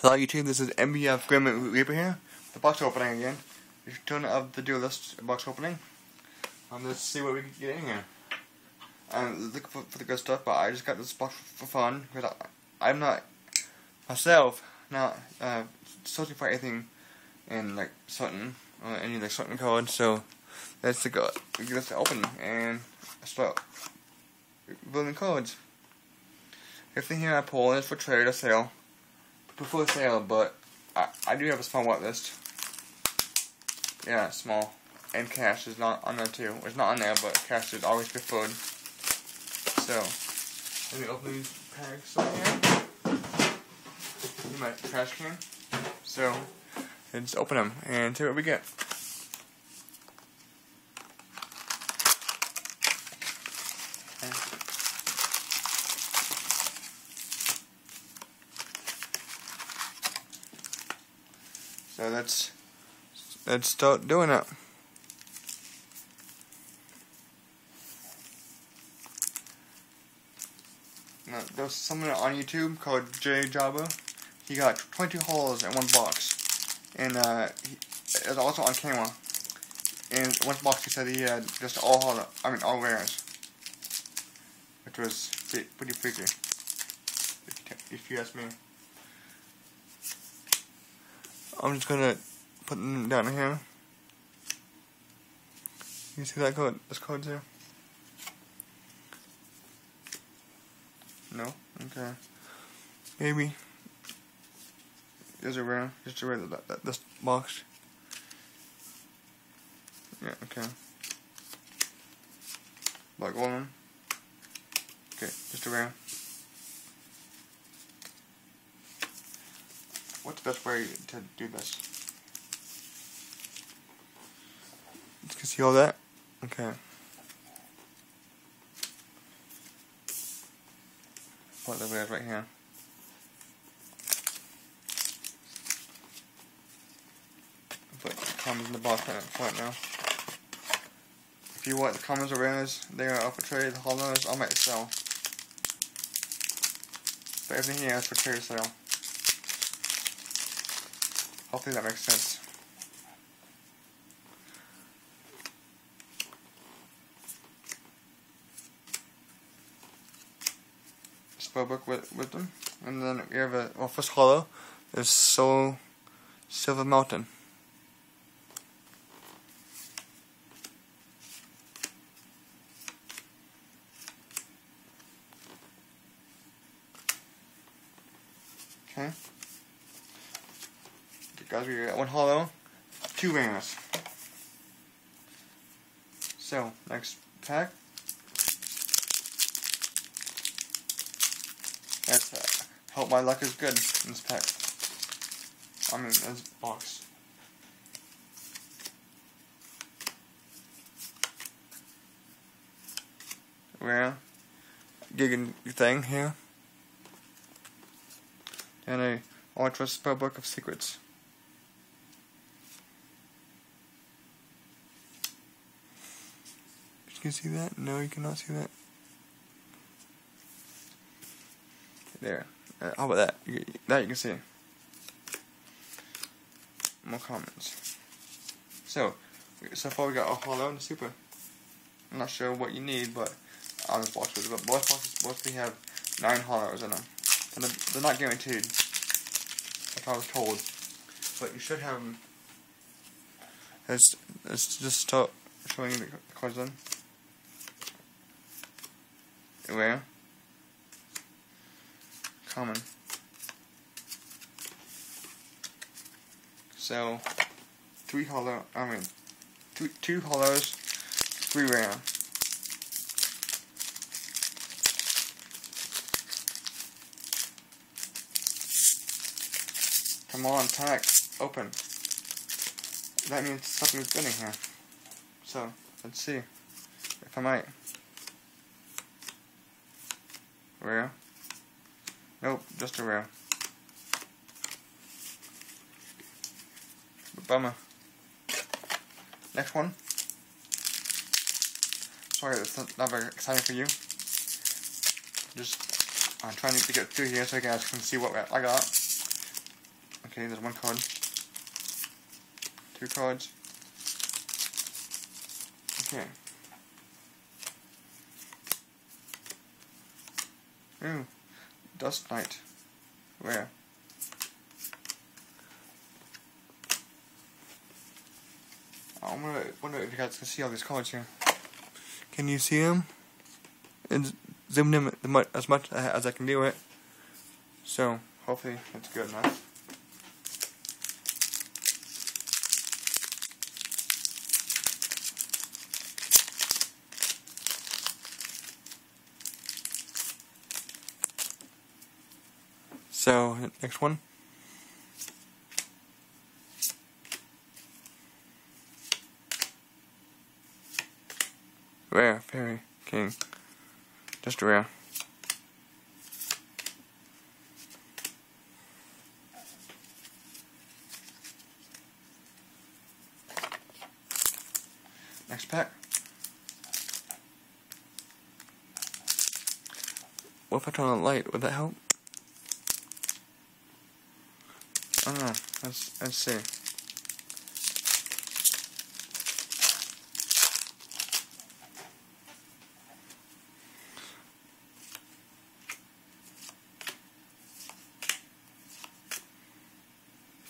Hello YouTube, this is MBF Grim Reaper here. The box opening again. Return of the Duelist box opening. Um, let's see what we can get in here. I'm looking for, for the good stuff, but I just got this box for, for fun because I, am not myself not uh, searching for anything in like certain or any like certain code. So let's go. Let's open and start building codes. Everything here I pull is for trade or sale before sale, but I, I do have a small white list. Yeah, small. And cash is not on there too. It's not on there, but cash is always preferred. So, let me open these packs over here. In my trash can. So, let's open them and see what we get. So let's start doing it. Now, there's someone on YouTube called Jay Jabba. He got 22 holes in one box, and uh, he, it was also on camera. In one box, he said he had just all hollow, I mean all rares, which was pretty freaky, if you ask me. I'm just gonna put them down here. You see that code? This code's here. No? Okay. Maybe. Is it rare? Just read that, that, this box. Yeah, okay. Black Golem. Okay, just a What's the best way to do this? See all that? Okay. Put the red right here. Put the comments in the box right now. If you want the comments or rares, they are up for trade. The hollows I might sell. But everything here is for trade sale. Hopefully that makes sense. Spellbook with with them. And then we have a, well, first hollow is Soul Silver Mountain. Okay guys, we got one hollow, two rares. So, next pack. Let's uh, hope my luck is good in this pack. I mean, this box. Rare. Gigan thing here. And a Ultra Spell Book of Secrets. You can see that? No, you cannot see that. There. Uh, how about that? You, that you can see. More comments. So, so far we got a hollow and a super. I'm not sure what you need, but on this box, but both boxes both we have nine hollows in them. And they're, not guaranteed. If I was told. But you should have them. Let's, let's just showing the cards then. Where? Common. So, three hollow, I mean, two, two hollows, three rare. Come on, pack, open. That means something's good in here. So, let's see if I might. Rare? Nope, just a rare. Bummer. Next one. Sorry, that's not very exciting for you. Just, I'm trying to get through here so you guys can see what I got. Okay, there's one card. Two cards. Okay. Dust Knight. Where? Oh, I wonder, wonder if you guys can see all these cards here. Can you see them? And zoom them as much uh, as I can do it. So, hopefully that's good enough. So, next one. Rare, fairy, king. Just rare. Next pack. What if I turn on the light? Would that help? Know. Let's let's see.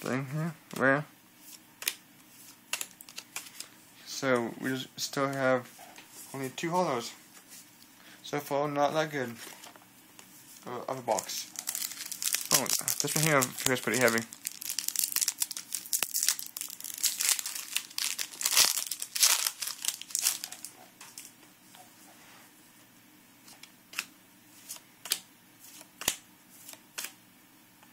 Thing here, where? So we still have only two hollows. So far, not that good. Uh, of a box. Oh, this one here feels pretty heavy.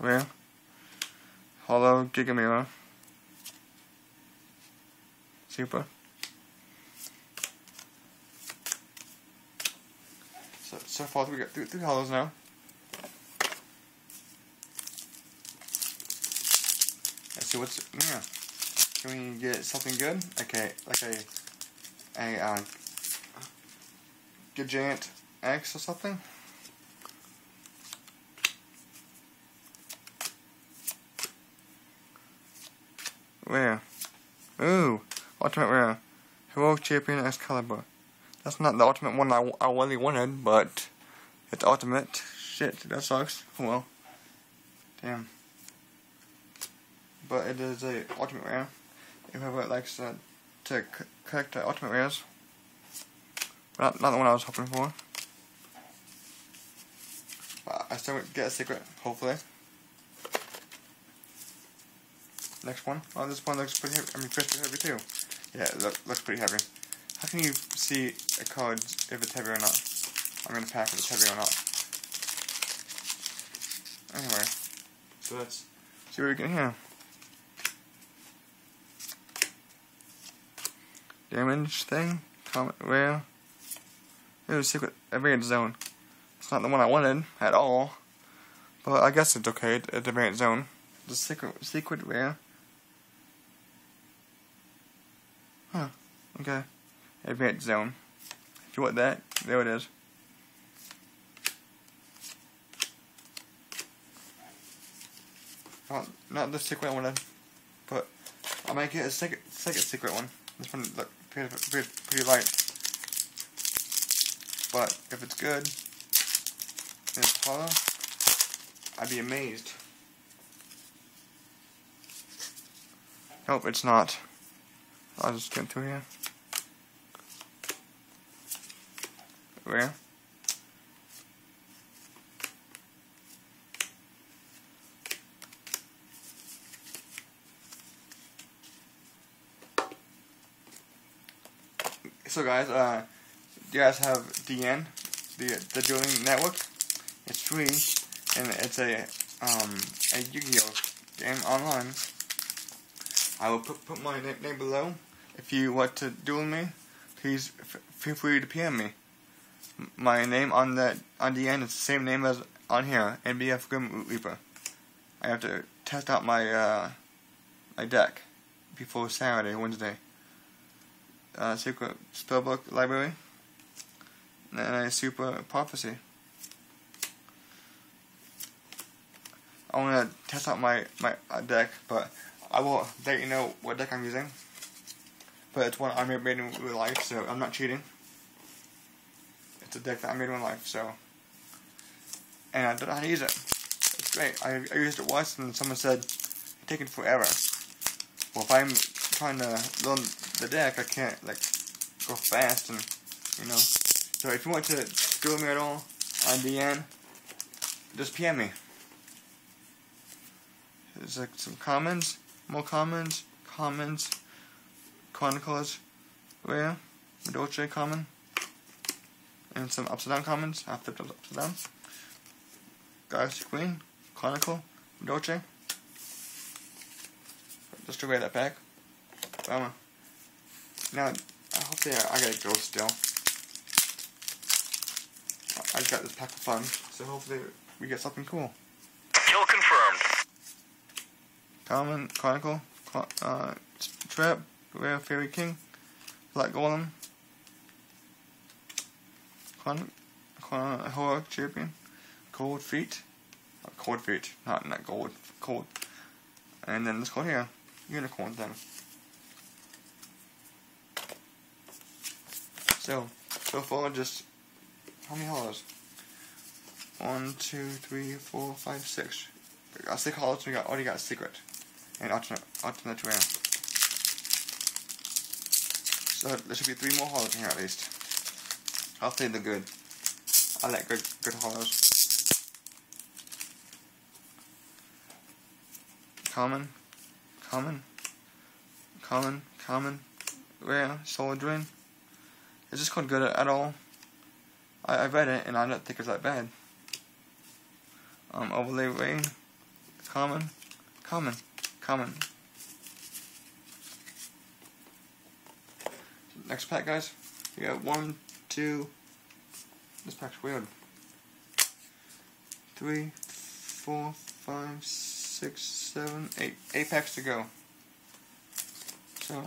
Well, Hollow Gigamira. Super. So, so far we got three, three hollows now. Let's see what's yeah. Can we get something good? Okay, like a a uh, giant X or something. Where? Ooh, Ultimate Rare. Heroic Champion Excalibur. That's not the ultimate one I, I really wanted, but it's ultimate. Shit, that sucks. Well, damn. But it is a ultimate rare. If whoever likes uh, to collect the ultimate rares. Not, not the one I was hoping for. But I still get a secret, hopefully. Next one. Oh, this one looks pretty heavy. I mean, pretty heavy too. Yeah, it look, looks pretty heavy. How can you see a card if it's heavy or not? I'm gonna pack if it's heavy or not. Anyway, so let's see what we get here. Damage thing, comet rare. It was secret variant zone. It's not the one I wanted at all, but I guess it's okay. It's a variant zone. The secret secret rare. Okay. Advanced zone. If you want that, there it is. Not, not the secret one, but I'll make it a second, second secret one. This one look pretty, pretty, pretty light. But if it's good, and it's hollow, I'd be amazed. Nope, it's not. I'll just get through here. So guys, uh, you guys have DN, the the dueling network. It's free, and it's a um a Yu-Gi-Oh game online. I will put put my name below. If you want to duel me, please feel free to PM me. My name on the on the end is the same name as on here, NBF Grim Reaper. I have to test out my uh, my deck before Saturday, Wednesday. Uh, secret spellbook library, and a super prophecy. I want to test out my my uh, deck, but I will let you know what deck I'm using. But it's one I made in real life, so I'm not cheating. It's a deck that I made in life, so and I don't know how to use it. It's great. I, I used it once, and someone said it's taking forever. Well, if I'm trying to learn the deck, I can't like go fast and you know. So if you want to screw me at all on DN, just PM me. There's like some commons, more commons, commons, chronicles, rare, Dolce common, and some upside down commons. I flipped upside down. Galaxy Queen, Chronicle, Dolce. Just to wear that back. Bummer. Now, I hope they I gotta go still. I got this pack of fun, so hopefully we get something cool. Kill confirmed. Common, Chronicle, uh, Trap, Rare Fairy King, Black Golem, Con, Champion, Cold Feet, uh, Cold Feet, not not gold, cold. And then let's go here, Unicorn then. So, so far just, how many hollows? One, two, three, four, five, six. We got six hollows, we got already got a secret. And alternate, alternate rare. So there should be three more hollows in here at least. I'll say the good. I like good, good hollows. Common, common, common, common, rare, solid drain. Is this called good at all? I, I read it and I don't think it's that bad. Um, overlay rain, common, common, common. Next pack, guys. We got one, two. This pack's weird. Three, four, five, six, seven, eight. Eight packs to go. So.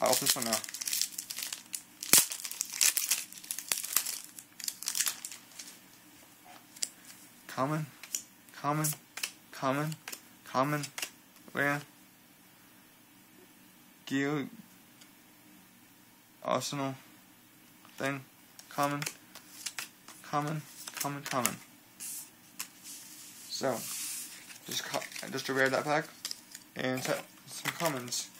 I'll open this one now. Common, common, common, common, rare, Arsenal, thing, common, common, common, common. So, just just to rare that pack, and set some commons.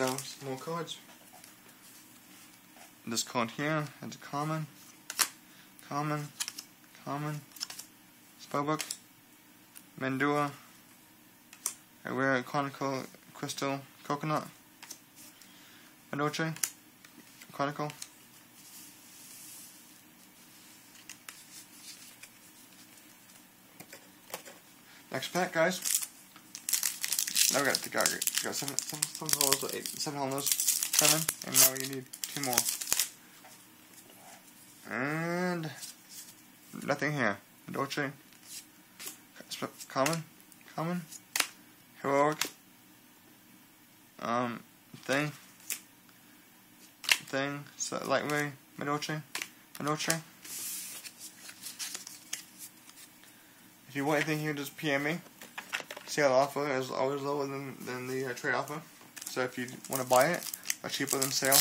So, more cards. This card here is a common, common, common, spellbook, Mandua, a rare conical crystal coconut, Madolche, conical. Next pack, guys. Now we got the got, got seven, seven, seven hollows, eight, seven hollows, seven, and now we need two more. And nothing here. Dolce, common, common, heroic, um, thing, thing, so lightweight, Madolche, Madolche. If you want anything here, just PM me sale offer is always lower than, than the uh, trade offer. So if you want to buy it, it's cheaper than sale.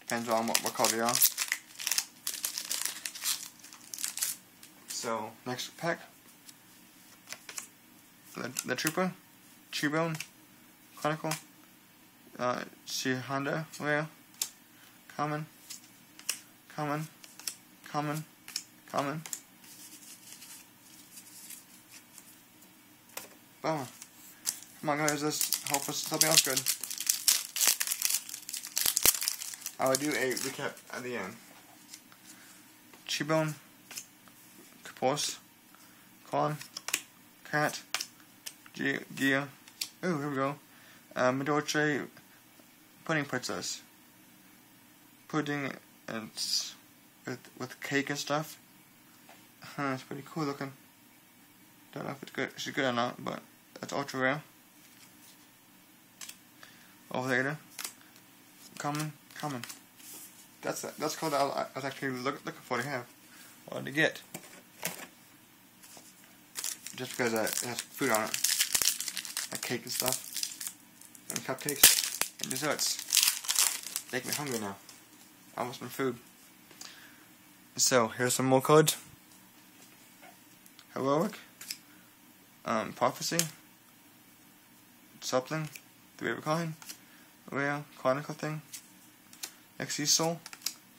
Depends on what, what color you are. So, next pack. The, the Trooper, Chibone, Chronicle, uh, Honda, Rare, Common, Common, Common, Common. Bummer. Come on guys, let's something else good. I will do a recap at the end. Chibone, Kapos, Con, Cat, Gia, oh here we go, uh, Madolche, Pudding Princess, pudding and with with cake and stuff. Huh, it's pretty cool looking. Don't know if it's good. She's good or not, but that's ultra rare. Over there, coming, coming. That's that's called. I was actually look, looking for to have, or to get. Just because uh, it has food on it, like cake and stuff, and cupcakes and desserts. Make me hungry now. I want some food. So here's some more codes. Heroic. Um, prophecy. Something. The River Coin. Real. Chronicle thing. Exy Soul.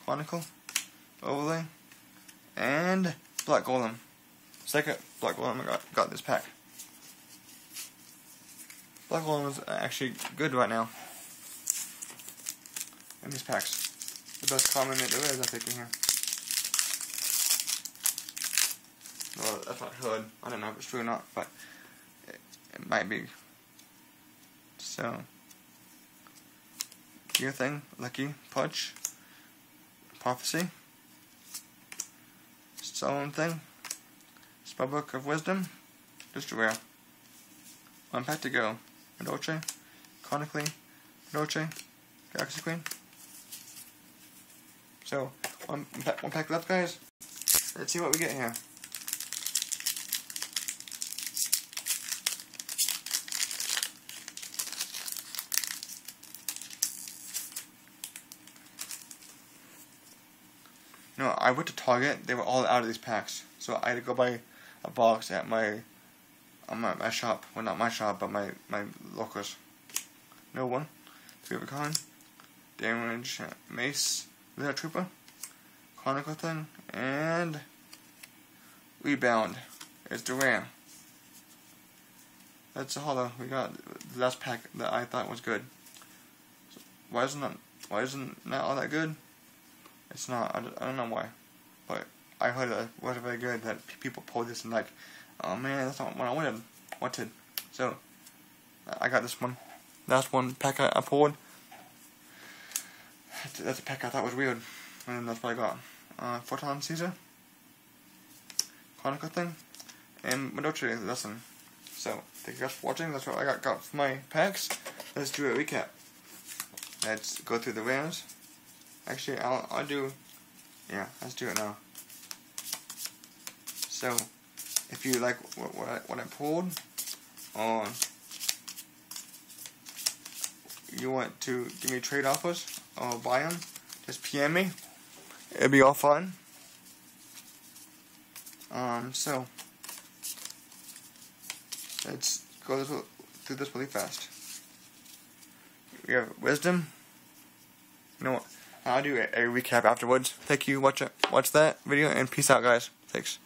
Chronicle. Overlay. And Black Golem. Second Black Golem I got, got this pack. Black Golem is actually good right now. In these packs. The best common that there is, I think, in here. Well, that's not hood. I don't know if it's true or not, but it, it might be. So, gear thing, lucky punch, prophecy, stolen thing, spellbook of wisdom, just rare. One pack to go. Dolce, Chronically, Dolce, Galaxy Queen. So, one pack, one pack left, guys. Let's see what we get here. No, I went to Target. They were all out of these packs, so I had to go buy a box at my, uh, my my shop. Well, not my shop, but my my locals. No one. Three of a con. Damage. Mace. Little Trooper. Chronicle thing and Rebound. It's Duran. That's a hollow. We got the last pack that I thought was good. Why isn't that? Why isn't that all that good? It's not. I don't, I don't know why, but I heard it wasn't very good. That people pulled this and like, oh man, that's not what I wanted. Wanted. So I got this one. Last one pack I, I pulled. That's, that's a pack I thought was weird, and that's what I got. Uh, Photon Caesar, Chronicle thing, and Madolche lesson. So thank you guys for watching. That's what I got, got for my packs. Let's do a recap. Let's go through the rounds. Actually, I'll, I'll do, yeah, let's do it now. So, if you like what, what, I, what I pulled, or you want to give me trade offers or buy them, just PM me. It'll be all fun. Um, so, let's go this, through this really fast. We have wisdom. You know what? I'll do a, a recap afterwards. Thank you. Watch it. Watch that video and peace out, guys. Thanks.